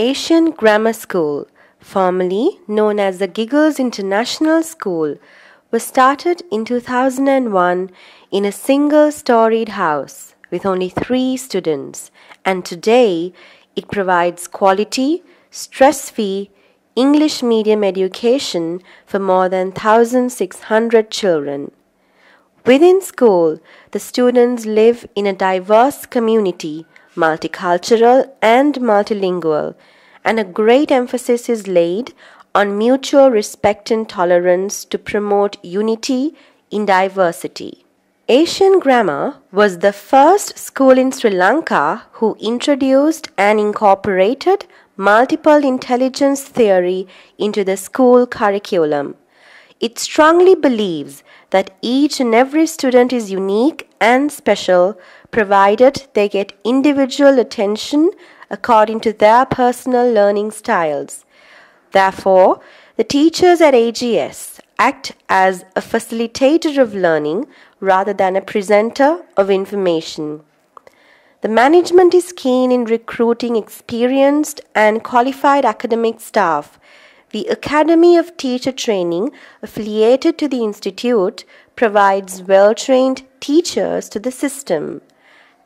Asian Grammar School, formerly known as the Giggles International School, was started in 2001 in a single storied house with only three students, and today it provides quality, stress free English medium education for more than 1,600 children. Within school, the students live in a diverse community, multicultural and multilingual, and a great emphasis is laid on mutual respect and tolerance to promote unity in diversity. Asian Grammar was the first school in Sri Lanka who introduced and incorporated multiple intelligence theory into the school curriculum. It strongly believes that each and every student is unique and special provided they get individual attention according to their personal learning styles. Therefore, the teachers at AGS act as a facilitator of learning rather than a presenter of information. The management is keen in recruiting experienced and qualified academic staff. The Academy of Teacher Training, affiliated to the Institute, provides well trained teachers to the system.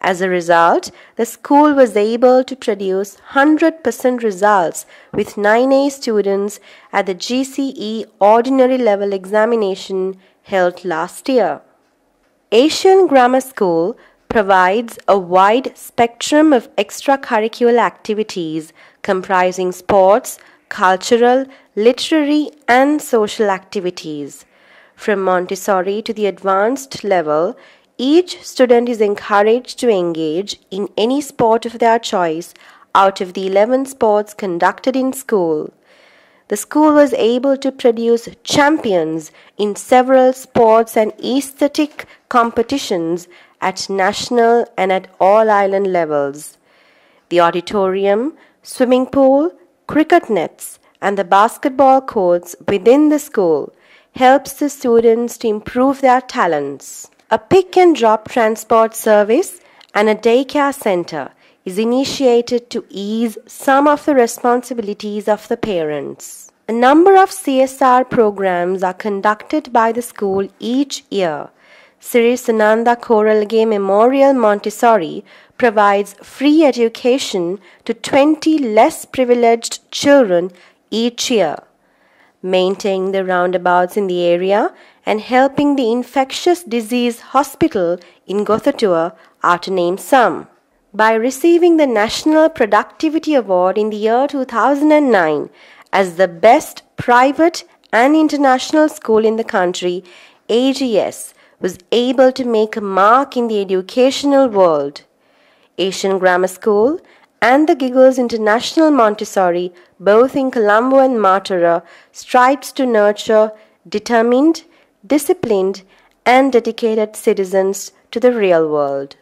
As a result, the school was able to produce 100% results with 9A students at the GCE Ordinary Level examination held last year. Asian Grammar School provides a wide spectrum of extracurricular activities comprising sports, cultural, literary, and social activities. From Montessori to the advanced level, each student is encouraged to engage in any sport of their choice out of the 11 sports conducted in school. The school was able to produce champions in several sports and aesthetic competitions at national and at all island levels. The auditorium, swimming pool, cricket nets, and the basketball courts within the school helps the students to improve their talents. A pick and drop transport service and a daycare center is initiated to ease some of the responsibilities of the parents. A number of CSR programs are conducted by the school each year. Sri Sananda Koralge Memorial Montessori provides free education to 20 less privileged children each year maintaining the roundabouts in the area, and helping the infectious disease hospital in Gothatuwa are to name some. By receiving the National Productivity Award in the year 2009 as the best private and international school in the country, AGS was able to make a mark in the educational world. Asian Grammar School and the Giggles International Montessori, both in Colombo and Matara, strives to nurture determined, disciplined, and dedicated citizens to the real world.